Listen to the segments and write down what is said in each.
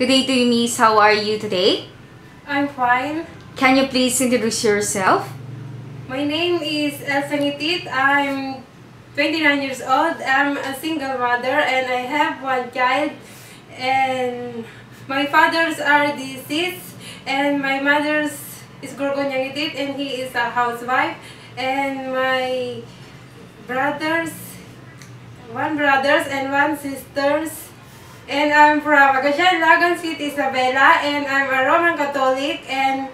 Good day to you, Miss. How are you today? I'm fine. Can you please introduce yourself? My name is Elsa Nitit. I'm 29 years old. I'm a single mother and I have one child. And my fathers are deceased and my mother's is Gorgonya Nitit and he is a housewife. And my brothers, one brothers and one sisters. And I'm from Agashan, Ilagan City, Isabela, and I'm a Roman Catholic, and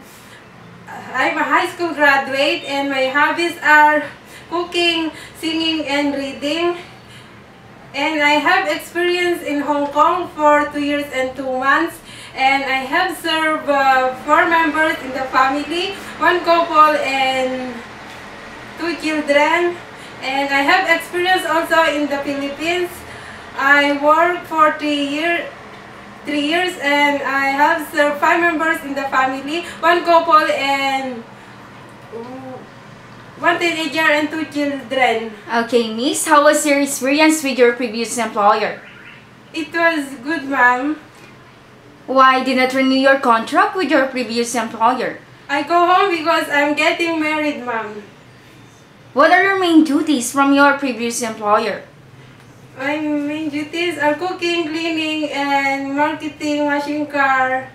I'm a high school graduate, and my hobbies are cooking, singing, and reading. And I have experience in Hong Kong for two years and two months, and I have served uh, four members in the family, one couple and two children. And I have experience also in the Philippines. I work for three years three years and I have served five members in the family, one couple and one teenager and two children. Okay, Miss. How was your experience with your previous employer? It was good, ma'am. Why did not renew your contract with your previous employer? I go home because I'm getting married, ma'am. What are your main duties from your previous employer? My main duties are cooking, cleaning, and marketing, washing car.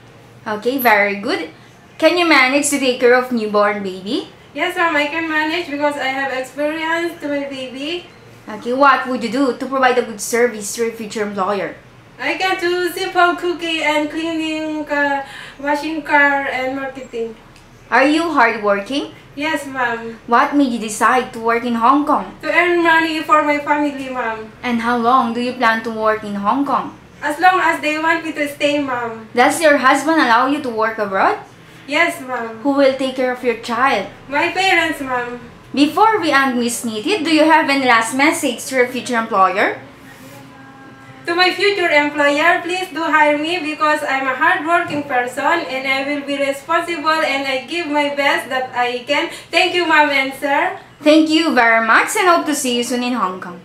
Okay, very good. Can you manage to take care of newborn baby? Yes, ma'am, I can manage because I have experience to my baby. Okay, what would you do to provide a good service to your future employer? I can do simple cooking and cleaning, uh, washing car, and marketing. Are you hardworking? Yes, ma'am. What made you decide to work in Hong Kong? To earn money for my family, ma'am. And how long do you plan to work in Hong Kong? As long as they want me to stay, ma'am. Does your husband allow you to work abroad? Yes, ma'am. Who will take care of your child? My parents, ma'am. Before we end Miss Needed, do you have any last message to your future employer? To my future employer, please do hire me because I'm a hardworking person and I will be responsible and I give my best that I can. Thank you, ma'am and sir. Thank you very much and hope to see you soon in Hong Kong.